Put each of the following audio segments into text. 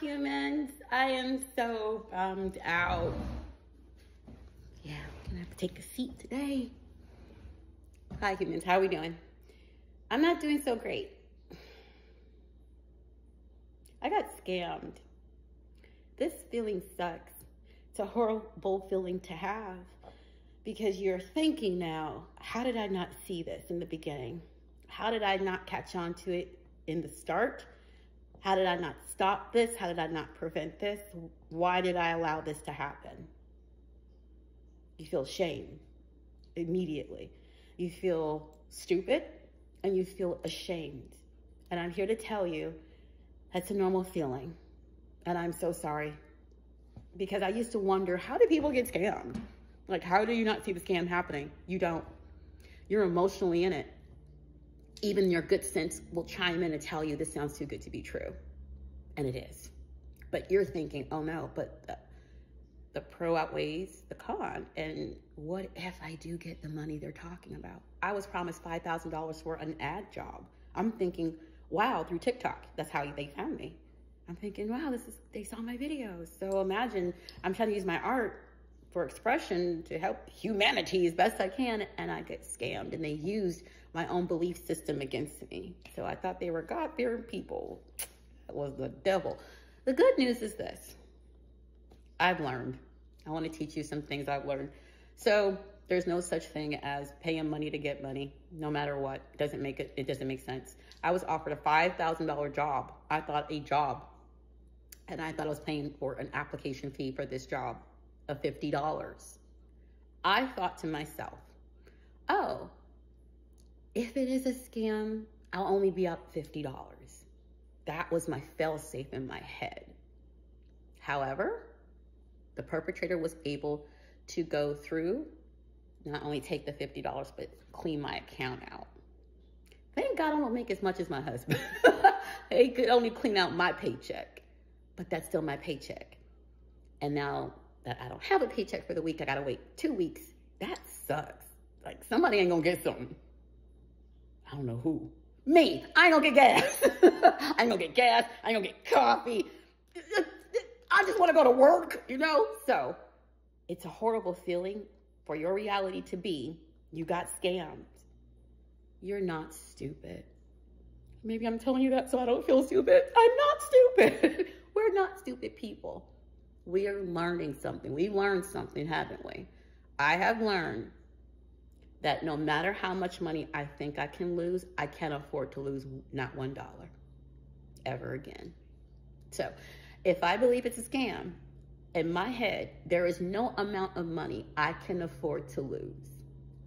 humans. I am so bummed out. Yeah, I'm gonna have to take a seat today. Hi, humans. How are we doing? I'm not doing so great. I got scammed. This feeling sucks. It's a horrible feeling to have because you're thinking now, how did I not see this in the beginning? How did I not catch on to it in the start? How did I not stop this? How did I not prevent this? Why did I allow this to happen? You feel shame immediately. You feel stupid and you feel ashamed. And I'm here to tell you that's a normal feeling. And I'm so sorry. Because I used to wonder how do people get scammed? Like, how do you not see the scam happening? You don't. You're emotionally in it even your good sense will chime in and tell you this sounds too good to be true. And it is. But you're thinking, oh no, but the, the pro outweighs the con. And what if I do get the money they're talking about? I was promised $5,000 for an ad job. I'm thinking, wow, through TikTok. That's how they found me. I'm thinking, wow, this is, they saw my videos. So imagine I'm trying to use my art for expression to help humanity as best I can, and I get scammed. And they used my own belief system against me. So I thought they were God-fearing people. That was the devil. The good news is this. I've learned. I want to teach you some things I've learned. So there's no such thing as paying money to get money, no matter what. It doesn't make it, it doesn't make sense. I was offered a $5,000 job. I thought a job. And I thought I was paying for an application fee for this job of $50. I thought to myself, oh, if it is a scam, I'll only be up $50. That was my fail safe in my head. However, the perpetrator was able to go through, not only take the $50, but clean my account out. Thank God I don't make as much as my husband. he could only clean out my paycheck, but that's still my paycheck. And now that I don't have a paycheck for the week, I gotta wait two weeks. That sucks. Like somebody ain't gonna get something. I don't know who. Me. I ain't gonna get gas. I ain't gonna get gas. I ain't gonna get coffee. I just wanna go to work, you know? So it's a horrible feeling for your reality to be you got scammed. You're not stupid. Maybe I'm telling you that so I don't feel stupid. I'm not stupid. We're not stupid people. We are learning something. We learned something, haven't we? I have learned that no matter how much money I think I can lose, I can't afford to lose not one dollar ever again. So if I believe it's a scam, in my head, there is no amount of money I can afford to lose.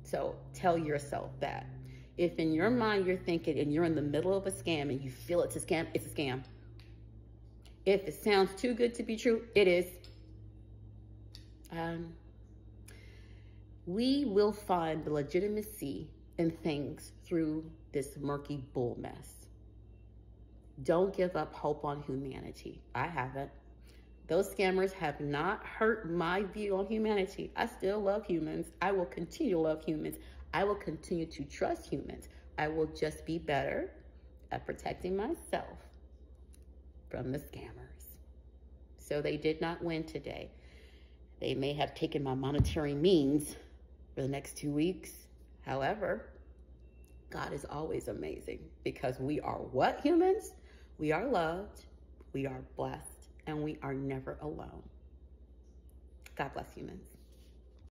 So tell yourself that. If in your mind you're thinking and you're in the middle of a scam and you feel it's a scam, it's a scam. If it sounds too good to be true, it is. Um, we will find the legitimacy in things through this murky bull mess. Don't give up hope on humanity. I haven't. Those scammers have not hurt my view on humanity. I still love humans. I will continue to love humans. I will continue to trust humans. I will just be better at protecting myself from the scammers. So they did not win today. They may have taken my monetary means, for the next two weeks. However, God is always amazing because we are what humans? We are loved, we are blessed, and we are never alone. God bless humans.